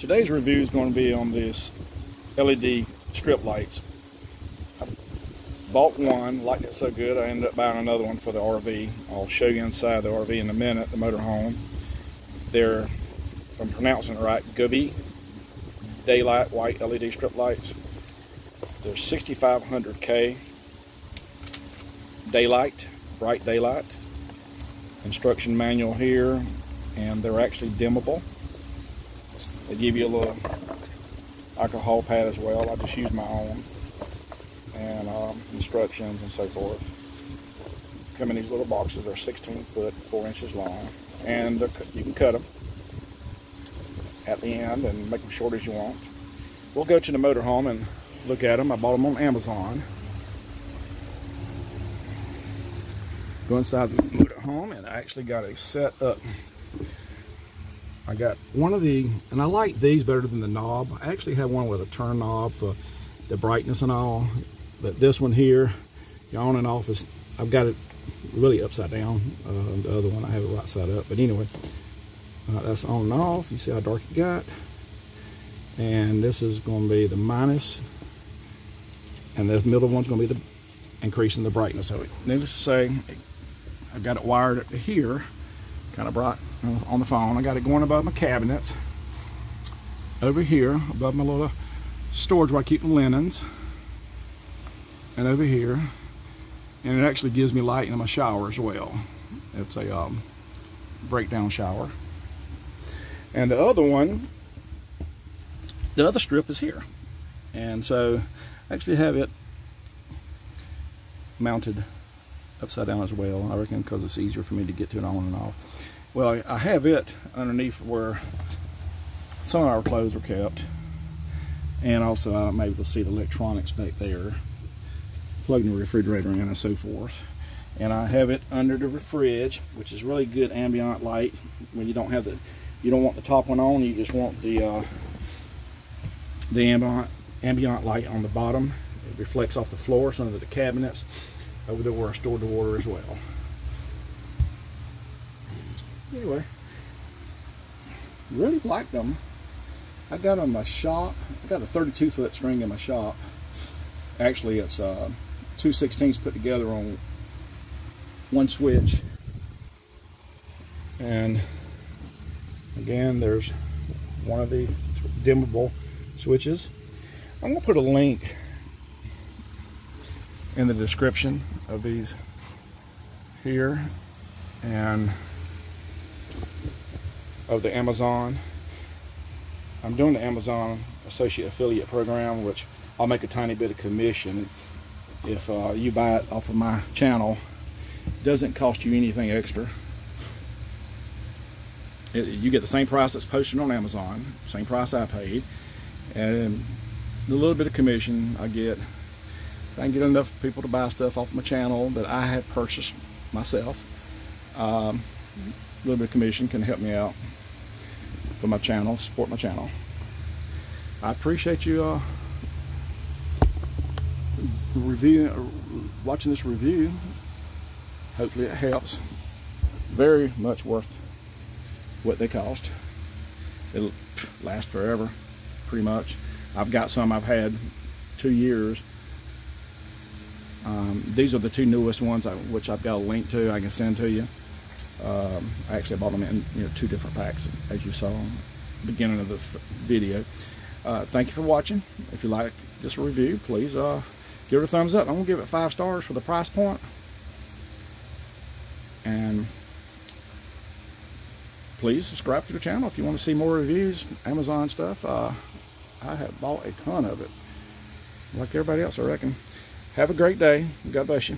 Today's review is going to be on this LED strip lights. I bought one, liked it so good, I ended up buying another one for the RV. I'll show you inside the RV in a minute, the motorhome. They're, if I'm pronouncing it right, Govee daylight white LED strip lights. They're 6500K daylight, bright daylight. Instruction manual here, and they're actually dimmable. They give you a little alcohol pad as well. I just use my own. And um, instructions and so forth. Come in these little boxes. They're 16 foot, 4 inches long. And you can cut them at the end and make them short as you want. We'll go to the motorhome and look at them. I bought them on Amazon. Go inside the motorhome and I actually got a set up I got one of the, and I like these better than the knob. I actually have one with a turn knob for the brightness and all. But this one here, on and off is, I've got it really upside down. Uh, the other one, I have it right side up. But anyway, uh, that's on and off. You see how dark it got. And this is going to be the minus, and this middle one's going to be the increasing the brightness of it. Needless to say, I've got it wired up to here kind of brought on the phone. I got it going above my cabinets. Over here, above my little storage where I keep the linens. And over here. And it actually gives me light in my shower as well. It's a um, breakdown shower. And the other one, the other strip is here. And so I actually have it mounted upside down as well. I reckon because it's easier for me to get to it on and off. Well, I have it underneath where some of our clothes are kept. And also I'm able to see the electronics back there. Plugging the refrigerator in and so forth. And I have it under the fridge, which is really good ambient light. When you don't have the, you don't want the top one on, you just want the uh, the ambient ambient light on the bottom. It reflects off the floor, some of the cabinets over there where I stored the water as well. Anyway, really like them. I got them in my shop. I got a 32 foot string in my shop. Actually, it's uh, two 16s put together on one switch. And again, there's one of the dimmable switches. I'm to put a link in the description of these here and of the Amazon. I'm doing the Amazon Associate Affiliate Program, which I'll make a tiny bit of commission if uh, you buy it off of my channel. It doesn't cost you anything extra. It, you get the same price that's posted on Amazon, same price I paid, and the little bit of commission I get I can get enough people to buy stuff off my channel that I have purchased myself. Um, a little bit of commission can help me out for my channel, support my channel. I appreciate you uh, reviewing, watching this review. Hopefully it helps. Very much worth what they cost. It'll last forever, pretty much. I've got some I've had two years um, these are the two newest ones, I, which I've got a link to. I can send to you. Um, I actually bought them in you know two different packs, as you saw in the beginning of the video. Uh, thank you for watching. If you like this review, please uh, give it a thumbs up. I'm gonna give it five stars for the price point. And please subscribe to the channel if you want to see more reviews, Amazon stuff. Uh, I have bought a ton of it, like everybody else, I reckon. Have a great day. God bless you.